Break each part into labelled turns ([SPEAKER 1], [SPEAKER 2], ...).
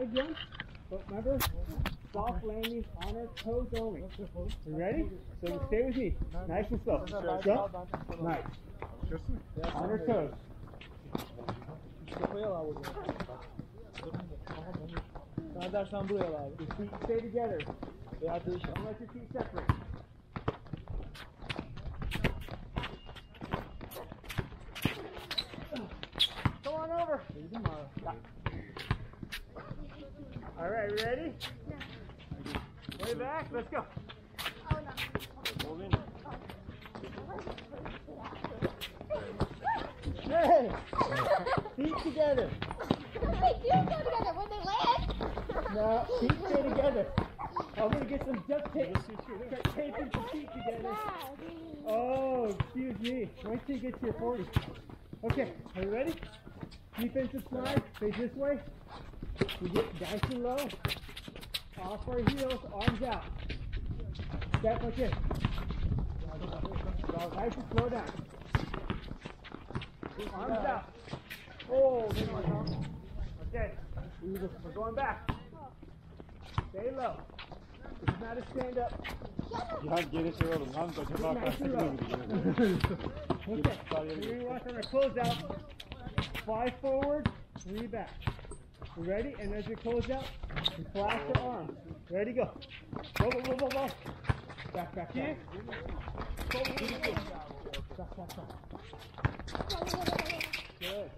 [SPEAKER 1] again. But remember, soft landing on our toes only. You ready? So you stay with me. Nice and slow. Jump. Nice. On our toes. Your feet stay together. Don't let your feet separate. Come on over. All right, ready? Way back. Let's go. Hold in. Hey, feet together.
[SPEAKER 2] They do go together when they land.
[SPEAKER 1] No, feet stay together. I'm gonna get some duct tape. Start taping some feet together. Oh, excuse me. Wait till you get to your 40. Okay, are you ready? Defensive slide, face this way. We get nice low. Off our heels, arms out. Step like this. Nice and slow down. Arms out. Oh, there we go. Okay, we're going back. Stay low. This is not a stand up.
[SPEAKER 3] Ya geri şey oğlum lan acaba
[SPEAKER 1] Nice
[SPEAKER 3] kaç
[SPEAKER 1] and
[SPEAKER 3] takım
[SPEAKER 1] low.
[SPEAKER 3] gidiyor?
[SPEAKER 1] Okay, we're going to watch on our closeout. Fly forward, knee back. You ready? And as you close out, you flash your arms. Ready, go. Go, go, go, go, go. Back, back, back. Go, go, go, go. Back, back, back. Good.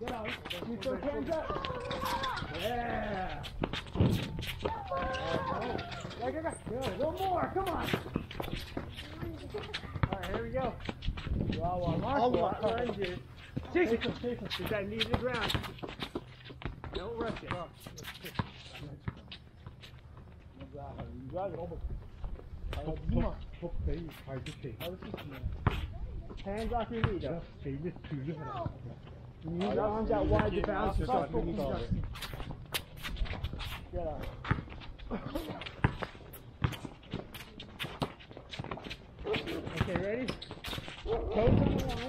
[SPEAKER 1] Get out. Keep those hands up. Yeah. Go, go, go. Good. One more. Come on. All right, here we go.
[SPEAKER 4] Bravo.
[SPEAKER 1] Allah
[SPEAKER 4] Allah.
[SPEAKER 1] lunges. Chase it. Is that knee to the ground? Don't rush it.
[SPEAKER 4] Güzel. Robot.
[SPEAKER 3] Top, top, top şey, kaydı şey.
[SPEAKER 1] Hands off your knee though.
[SPEAKER 3] Şeyli tüylü
[SPEAKER 1] use your arms out wide to bounce. Stop
[SPEAKER 3] iyi kaldı.
[SPEAKER 4] Gel abi.
[SPEAKER 1] Okay, ready? Toes on the line.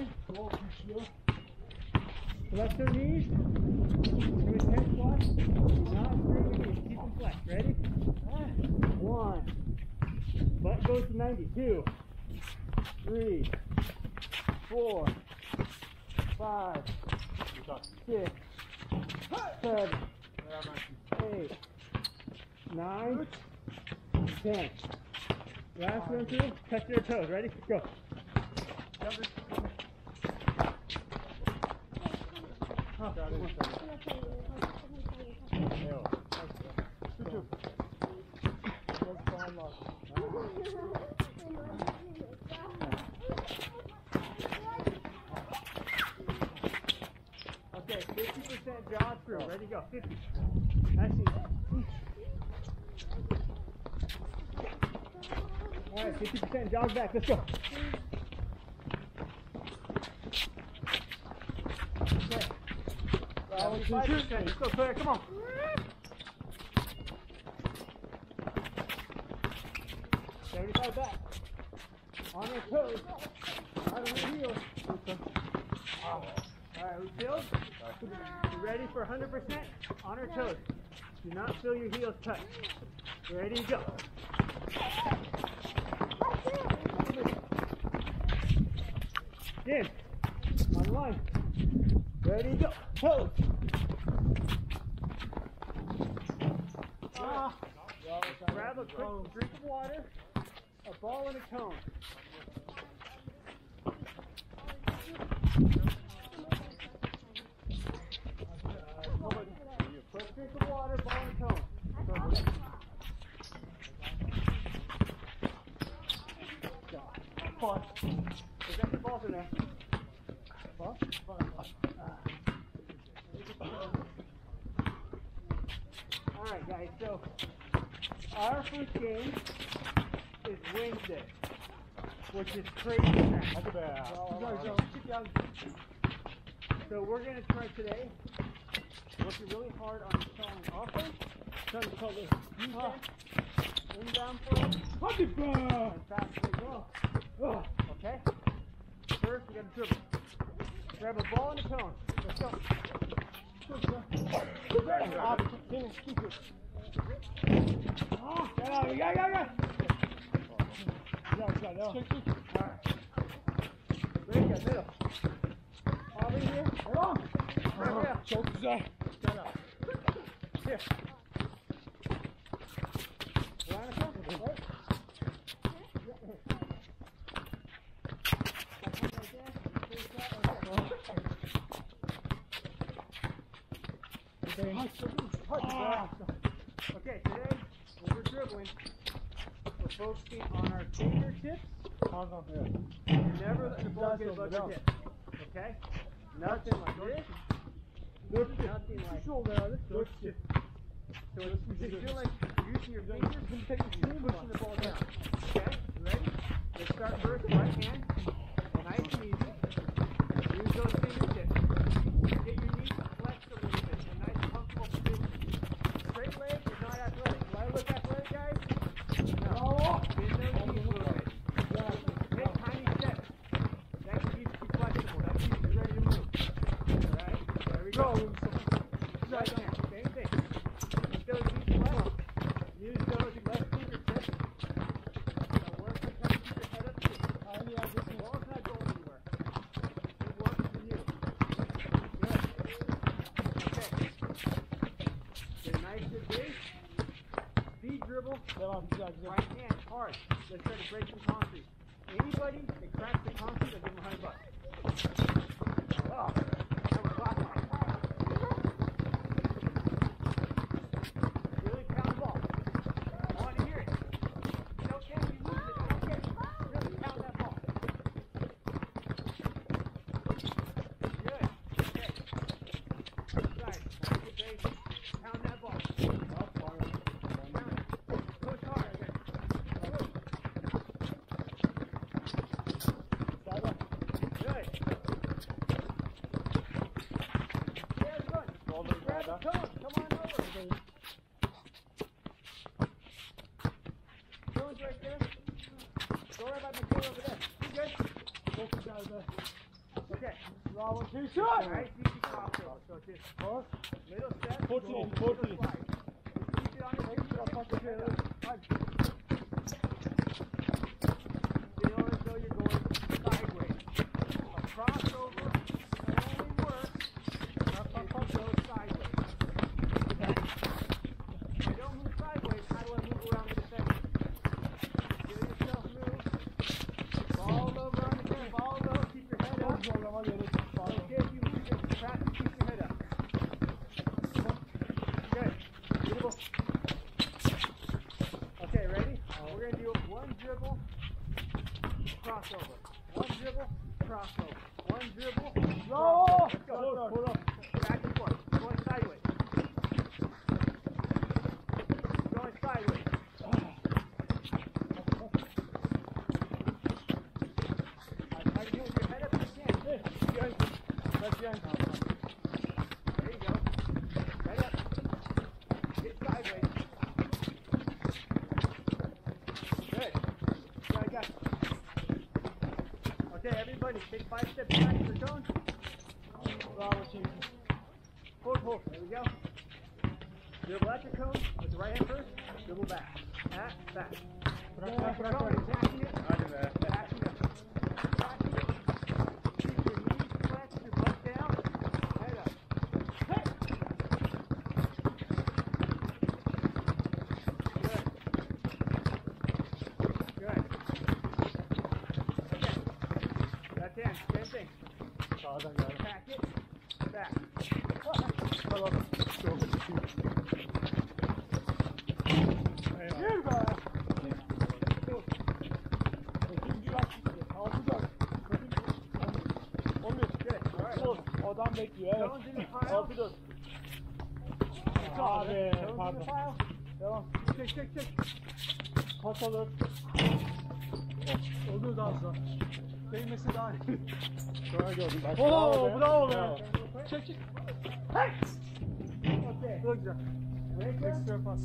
[SPEAKER 1] Flex your knees. Do a 10 squat. Not your knees. Keep them flex. Ready? One. Butt goes to 90. Two. Three. Four. Five. Six. Seven. Eight. Nine. Ten. Last one through. Touch your toes. Ready? Go.
[SPEAKER 4] Çok puan var.
[SPEAKER 1] Okay, 50% jaw through. Ready, go. 50. Nice. All right, 50% jog back. Let's go. Okay. 75%. Let's go, Claire. Come on. Seventy-five back. On your toes. Out of your heels. All right, we filled. You ready for 100% on our toes? Do not feel your heels touch. Ready to go. In. On line. Ready to go. Toes. Ah. Grab a quick drink of water, a ball and a cone. Quick drink of water, ball and cone. Is that the in there? Ball? Alright guys, so our first game is Wednesday, which is crazy. So we're gonna try today working really hard on showing offense, something called the defense, inbound
[SPEAKER 3] be.
[SPEAKER 1] and fast
[SPEAKER 3] Oh,
[SPEAKER 1] okay? First, we got to dribble. Grab a ball and a cone. Let's go. Oh, keep it. Oh, get out. You got, got, got. Go, go, go. All right. Ready, got middle. Over here. Hold on. Right there. Choke his eye. Stand up. Here. Ah. Okay, today when we're dribbling, we're focusing on our fingertips. Never let the ball get above your hip. Okay? Nothing like this. Nothing like
[SPEAKER 4] kişi.
[SPEAKER 1] So it's, you feel like using your fingers and pushing the ball down. Okay? Ready? Let's start first, right hand. Nice and easy. Use those fingertips. Get your knees flexed a little bit. A nice comfortable position. Straight leg is not athletic. Do I look athletic, guys? No. Bend those knees a little bit. Take tiny steps. That keeps you flexible. That keeps you ready to move. Alright? There we go. Right there. Same thing. Keep those knees flexed. Use those left fingertips. Now work to kind of keep your head up too. The ball's not going anywhere. It works for you. Good. Okay. Get a nice good base. Speed dribble.
[SPEAKER 4] Devam güzel güzel.
[SPEAKER 1] Right hand hard. Let's try to break some concrete. Anybody that cracks the concrete, I'll give them a hundred bucks. Oh, that was awesome. Really pound the ball. I want to hear it. It's okay if you lose it. I don't care. Really pound that ball. Good. Okay. Guys, good base. Pound that ball. Pound it. Push hard. Good. Yeah, good. Grab the cone. Come on over. Cone's right there. Don't worry about the cone over there. You good?
[SPEAKER 4] Çok güzel be.
[SPEAKER 1] Okay.
[SPEAKER 4] Bravo. Keşke.
[SPEAKER 1] Nice easy crossover. So it's just middle step.
[SPEAKER 4] Forty,
[SPEAKER 1] middle
[SPEAKER 4] forty.
[SPEAKER 1] slide. Keep it on your feet. Keep your head up. Feel as though you're going sideways. A crossover only works if you go sideways. If I don't move sideways, how do I move around the defender? Feel yourself move. Ball over on the defender. Ball low. Keep your head up.
[SPEAKER 4] Çok zorlama gerek yok. Pardon.
[SPEAKER 1] Okay, if you lose it, practice keep your head up. Good. Beautiful. Okay, ready? We're gonna do one dribble, crossover. One dribble, crossover. One dribble,
[SPEAKER 4] Bravo.
[SPEAKER 1] crossover. Let's go.
[SPEAKER 4] Dur, dur.
[SPEAKER 1] Back and forth. Going sideways. Going sideways. I try to hold your head up if you can. Good.
[SPEAKER 4] Kaç yan kaldı?
[SPEAKER 1] There you go. Right up. Get sideways. Good. Got it, got it. Okay, take five steps back to the cone.
[SPEAKER 4] Keşke.
[SPEAKER 1] Hold. There we go. Dribble at your cone with the right hand first. Dribble back. Back, back.
[SPEAKER 4] Bırak bırak.
[SPEAKER 1] Cone,
[SPEAKER 4] bırak.
[SPEAKER 1] attacking it.
[SPEAKER 3] Hadi be.
[SPEAKER 1] Attacking it. Attacking it. Keep your knees flexed, your butt down. Head up. Hey! Good. Good. Okay. Left hand, same thing.
[SPEAKER 4] Sağdan geldi.
[SPEAKER 1] Attack it. Back.
[SPEAKER 4] Tamam. Çok iyi. Gir be. Sekizinci bak. Altı dört. Sekizinci. On bir.
[SPEAKER 1] Good. All right.
[SPEAKER 4] Dur. Adam bekliyor.
[SPEAKER 1] Stones in the
[SPEAKER 4] Evet.
[SPEAKER 1] pile.
[SPEAKER 4] Altı dört.
[SPEAKER 1] Abi,
[SPEAKER 4] Abi.
[SPEAKER 1] Stones in the
[SPEAKER 4] Pardon.
[SPEAKER 1] pile.
[SPEAKER 4] Devam.
[SPEAKER 1] Çek çek çek.
[SPEAKER 4] Kasalı. Olur da az daha. Değmesi daha iyi. Oo, bravo be. Çek çek.
[SPEAKER 1] Okay.
[SPEAKER 4] Çok güzel. Ekstra pas.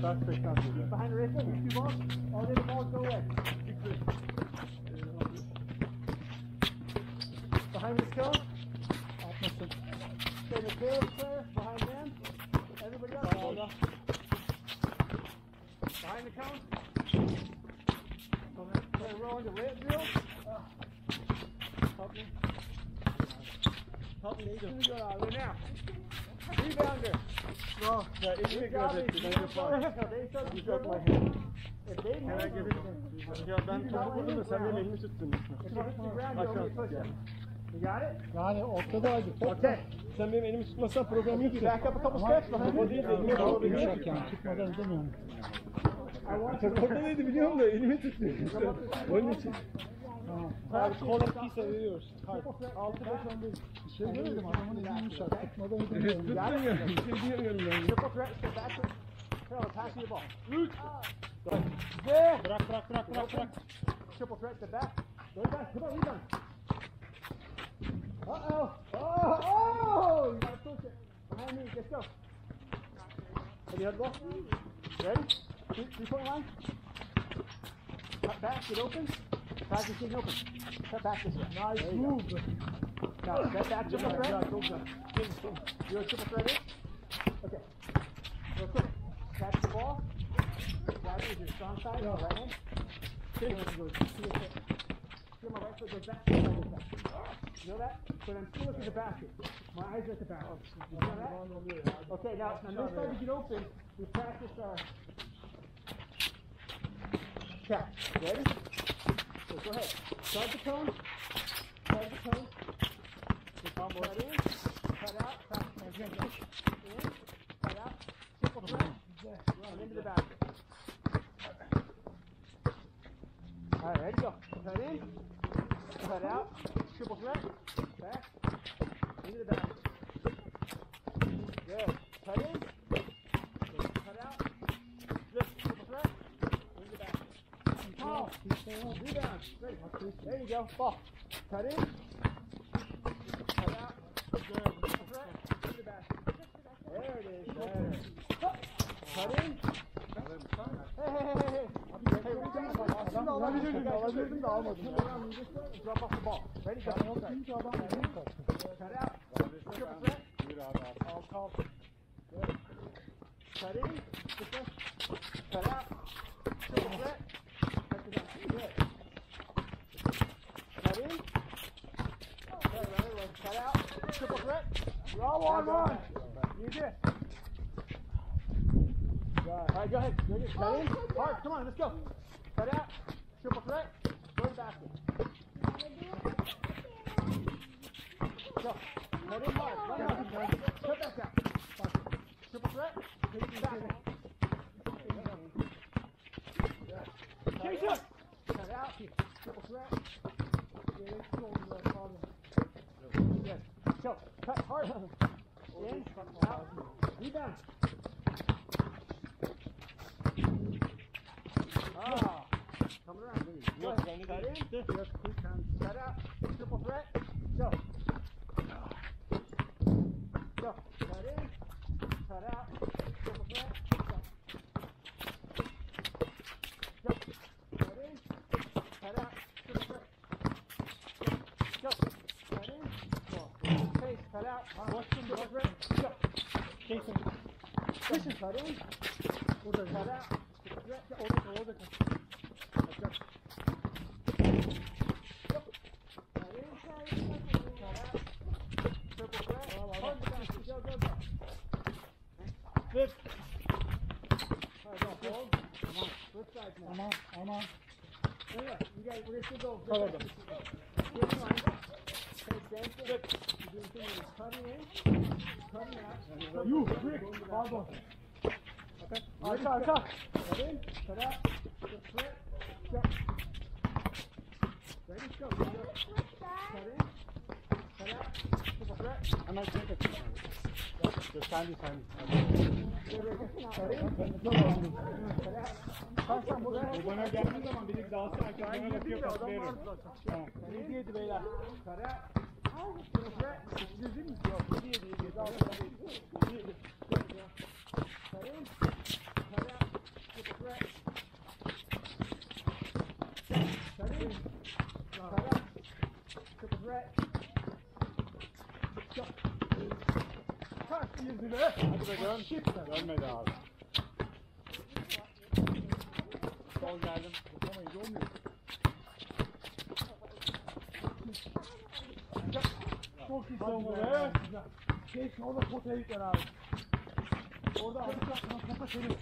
[SPEAKER 3] Ters bekten geliyor.
[SPEAKER 1] Behind the rifle, you two balls. All the balls go away. Behind this cone.
[SPEAKER 4] Atmasın.
[SPEAKER 1] Stay the tail of the player. the cone. Try to roll into red drill. Help me. Help me, Nathan. Good out there now. Rebounder.
[SPEAKER 4] No, yeah, it
[SPEAKER 1] You
[SPEAKER 4] is
[SPEAKER 1] got
[SPEAKER 4] good.
[SPEAKER 1] it.
[SPEAKER 4] It's
[SPEAKER 1] You
[SPEAKER 4] very fun.
[SPEAKER 1] got it. They start to
[SPEAKER 4] You got my
[SPEAKER 1] dribble.
[SPEAKER 4] hand.
[SPEAKER 1] If they
[SPEAKER 4] Can I
[SPEAKER 1] move,
[SPEAKER 4] give it? Ya ben topu vurdum da sen benim elimi tuttun.
[SPEAKER 1] if you hit the ground, you owe me a push-up. You got it?
[SPEAKER 3] Yani ortadaydı.
[SPEAKER 1] Okay.
[SPEAKER 4] Sen benim elimi tutmasan program yok ki.
[SPEAKER 1] Back up a couple steps behind
[SPEAKER 4] O
[SPEAKER 1] me.
[SPEAKER 4] değil de elimi
[SPEAKER 3] Çok
[SPEAKER 4] alabiliyor.
[SPEAKER 3] yumuşak yani. Çıkmadan edemiyorum.
[SPEAKER 1] I want you to
[SPEAKER 4] Orada neydi biliyor musun? Elimi tutuyor. Onun için. Abi kola pizza veriyoruz. Hadi.
[SPEAKER 1] 6 5 10 değil.
[SPEAKER 3] Bir şey demedim adamın eli yumuşak. Çıkmadan
[SPEAKER 4] Evet,
[SPEAKER 3] edemiyorum.
[SPEAKER 4] Bir şey diyemiyorum ben.
[SPEAKER 1] Triple threat, step backwards. Carol, pass me the ball. Yeah.
[SPEAKER 4] Bırak bırak bırak bırak bırak.
[SPEAKER 1] Triple threat, step back. Go back. Come on, rebound. Uh-oh. Oh, oh! You gotta push it. Behind me. Let's go. Have you had the ball? Ready? Three, three-point line. Cut back, get open. Pass Practice getting open. Cut back this way. Nice move. Now, step back, triple threat. You're a triple threat in? Okay. Real quick. Catch the ball. It with your strong side, your right hand. Kick it goes your my right foot goes back, my right goes back. You know that? But I'm still looking at the basket. My eyes are at the basket. You know that? Okay, now, now this time to get open, we practice our catch. Ready? So go ahead. Start the cone. Cut in. Cut out. Triple threat. Back. Into the basket. Good. Cut in. Cut out. Triple threat. Into the basket. Ball. Rebound. Great. There you go. Ball. Cut in. Cut out. Good. Triple threat. Into the basket. There it is. There. Cut in. Hey, hey, hey, hey. Hey, rebound. Aslında alabilirdim, alabilirdim de almadım. Drop off the ball. Ready, go.
[SPEAKER 3] Çünkü adam elini taktı.
[SPEAKER 1] Cut out. Triple threat. All call. Good. Cut in. Triple. Cut out. Triple threat. Cut it out. Good. Cut in. Okay, right away. Cut out. Triple threat. Roll on one. You did. All right, go ahead. Go ahead. Cut in. Hard. Come on, let's go. Cut out. Triple threat. Go to the basket. Go. Cut in hard. Run hard. Cut back out. Triple threat. Take it back. Chase it. Cut out. Triple threat. Yeah, it's going to the problem. Good. Go. Cut hard. In. Out. Rebound. Ah. Coming around. Go ahead. Cut in. Just quick hands. Cut out. Triple threat. Go. Go. Cut in. Cut out. Triple threat. Go. Go. Cut in. Cut out. Triple threat. Go. Cut in. Go. Pace. Cut out. Triple threat. Go. Jason. Jason. Cut in. Cut out. Triple threat. Go. Orada. Orada. Let's go. Go. Cut in. Cut out. Triple threat. Hard to basket. Go, go, go. Flip. All right, go. Hold. Come on. Flip side now.
[SPEAKER 3] Ama ama
[SPEAKER 1] Yeah, yeah. You guys, we're gonna still go.
[SPEAKER 4] Cover them.
[SPEAKER 1] Flip triangle. Okay, same thing. You're doing things like cutting in, cutting out.
[SPEAKER 3] You,
[SPEAKER 1] cutting
[SPEAKER 3] Rick,
[SPEAKER 1] going to the
[SPEAKER 3] pardon.
[SPEAKER 1] Okay. All right, cut, cut. Cut in, cut out. Flip, flip. Go. Ready? Go. Go. Cut in. Cut out. Triple threat.
[SPEAKER 4] Hemen çek et. Dur sen de sen de.
[SPEAKER 1] Good, Rick. Cut in. Cut out. Kaç lan bu ne?
[SPEAKER 4] Bu bana geldiği zaman biri dağılsın herkes bana bakıyor pas veririm. Tamam.
[SPEAKER 1] Yedi yedi beyler. Cut out. Triple threat. Yüz değil mi? Yok. Yedi yedi yedi. Yedi altı yedi. Yedi yedi. Cut in. Cut out. Triple threat. Cut in. Cut out. Triple threat. Go. Cut. Yüzü be.
[SPEAKER 4] Hadi bakalım. Görmedi abi. Tamam geldim. Tutamayınca olmuyor. Çok iyi savunma be. Keşke orada potaya yüklen abi. Orada abi yapma pota senin.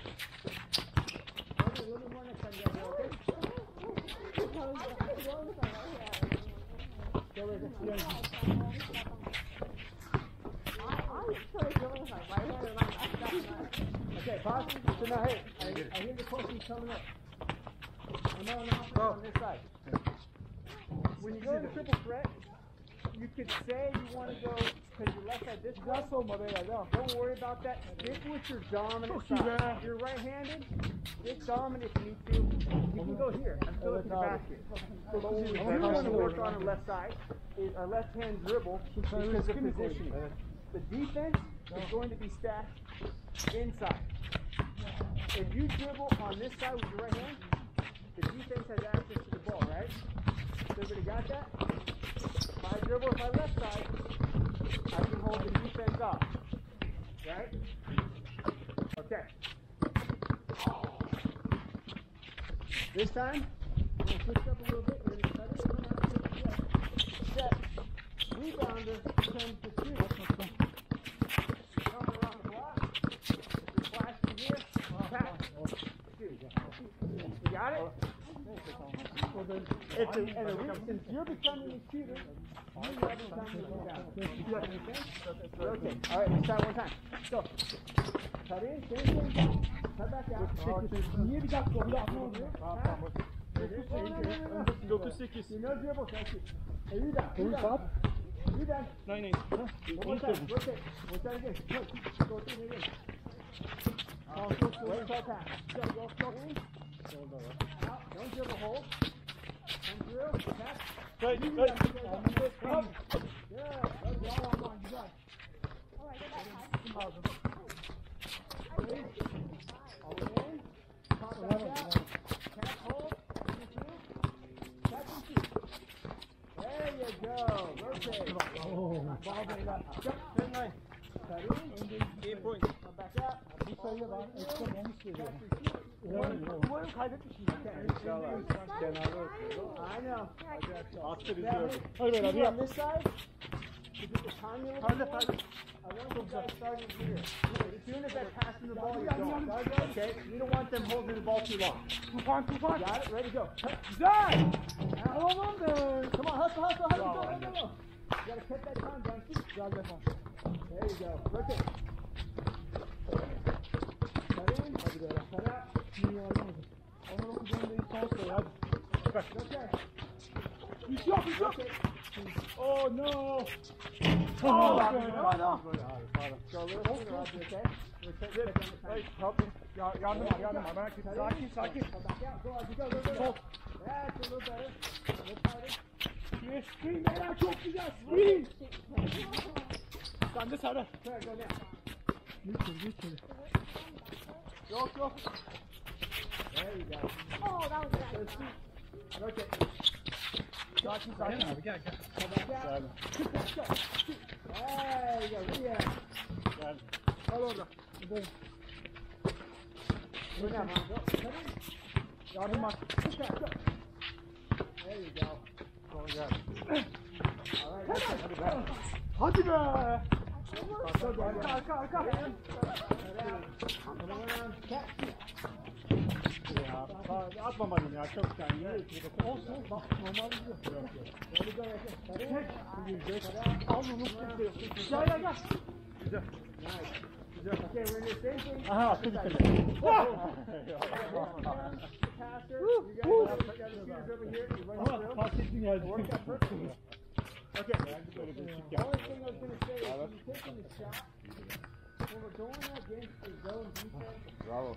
[SPEAKER 1] Hadi yolun var ne sen gel ya, okay? Gel over here. Okay, pause. So now, hey, I, I hear the questions coming up. I'm on, on this side. When you go to triple threat, you could say you want to go because your left side this
[SPEAKER 4] devam.
[SPEAKER 1] Don't worry about that. Stick with your dominant side. If you're right-handed, stick dominant if you need to. You can go here it
[SPEAKER 4] Evet
[SPEAKER 1] to the basket. What
[SPEAKER 4] Çok
[SPEAKER 1] we want to work on the left side is our left-hand dribble because of positioning the defense is going to be stacked inside. If you dribble on this side with your right hand, the defense has access to the ball, right? Everybody got that? If I dribble with my left side, I can hold the defense off, right? Okay. This time, we're going to switch up a little bit. We're going to try to have set. Rebounder, 10 to 3. It's a, and a, re- since you're becoming a shooter, you have to become a rebounder. You understand? Okay. All right, let's try one time. Go. Cut in, same thing. Cut back out.
[SPEAKER 4] Niye bir dakika oldu ne oluyor?
[SPEAKER 1] Tamam, tamam. No, no, no, no, no.
[SPEAKER 4] 38.
[SPEAKER 1] You know dribble, thank you. Hey, you done. You
[SPEAKER 4] Full
[SPEAKER 1] done.
[SPEAKER 4] stop.
[SPEAKER 1] You done.
[SPEAKER 4] 9
[SPEAKER 1] One more time. Rotate. One time again. Go. Go through it again. Oh, go through it. Right pass. Go, go, go. Out. Don't dribble, hold. Come through. Pass.
[SPEAKER 4] Hey, hey.
[SPEAKER 1] Up. Yeah. All in. Pop back.
[SPEAKER 4] Oh.
[SPEAKER 1] Out.
[SPEAKER 4] Bir sayıya bak. Ekstra bonus veriyor.
[SPEAKER 1] Tap and shoot.
[SPEAKER 4] Umarım, umarım kaybetmişim.
[SPEAKER 1] İnşallah.
[SPEAKER 4] Kenarda
[SPEAKER 1] I know.
[SPEAKER 4] Attı bizi
[SPEAKER 1] Now,
[SPEAKER 4] öldü. Hadi beyler
[SPEAKER 1] you
[SPEAKER 4] bir
[SPEAKER 1] on
[SPEAKER 4] yap.
[SPEAKER 1] this side. To get the time you
[SPEAKER 4] Paylaş
[SPEAKER 1] looking for.
[SPEAKER 4] paylaş.
[SPEAKER 1] I want you guys starting here. As soon as they're passing the ball, you're going. Okay? You don't want them holding the ball too long.
[SPEAKER 4] Tufan tufan.
[SPEAKER 1] Got it? Ready, go. Cut.
[SPEAKER 4] Güzel. Tamam be.
[SPEAKER 1] Come on, hustle, hustle, hustle,
[SPEAKER 4] Bravo,
[SPEAKER 1] go, go,
[SPEAKER 4] Andy.
[SPEAKER 1] go, go. You gotta cut that time down. Shoot.
[SPEAKER 4] Güzel defans.
[SPEAKER 1] There you go. Rotate.
[SPEAKER 4] Hey, tabii. Ya, yardım var yardım var. Merak etme.
[SPEAKER 1] Cut
[SPEAKER 4] Sakin
[SPEAKER 1] in.
[SPEAKER 4] sakin.
[SPEAKER 1] Come back out. Go, Ozzy, go, go, go, go.
[SPEAKER 4] Sol.
[SPEAKER 1] That's a little better. A little tighter.
[SPEAKER 4] Yes, screen beyler çok güzel. Screen. Sen de Serdar.
[SPEAKER 1] Try, go now.
[SPEAKER 4] Geçin geçin.
[SPEAKER 1] Yok, yok. There you go.
[SPEAKER 2] Oh, that was good.
[SPEAKER 1] So shoot. Rotate.
[SPEAKER 4] Sakin sakin abi gel gel.
[SPEAKER 1] Come back out.
[SPEAKER 4] Geldim.
[SPEAKER 1] There you go. Rehab.
[SPEAKER 4] Geldim.
[SPEAKER 1] All over.
[SPEAKER 4] Buradayım.
[SPEAKER 1] Go now, man. Go. Cut in.
[SPEAKER 4] Yardım var.
[SPEAKER 1] Push out. Go. There you go.
[SPEAKER 4] Sonra gel.
[SPEAKER 1] All right. That's it.
[SPEAKER 4] Hadi be. Hadi be.
[SPEAKER 1] Arka, arka, arka. Cut
[SPEAKER 4] Ya, bana ya çok yani. yürü. Olsun bak normal gidiyor.
[SPEAKER 1] You go. Right there.
[SPEAKER 4] Al bunu kimse yok. Gel gel gel. Güzel.
[SPEAKER 1] Thing.
[SPEAKER 4] Aha attı
[SPEAKER 1] run
[SPEAKER 4] Ama
[SPEAKER 1] through.
[SPEAKER 4] ettin geldi.
[SPEAKER 1] Okay.
[SPEAKER 4] Böyle Bravo.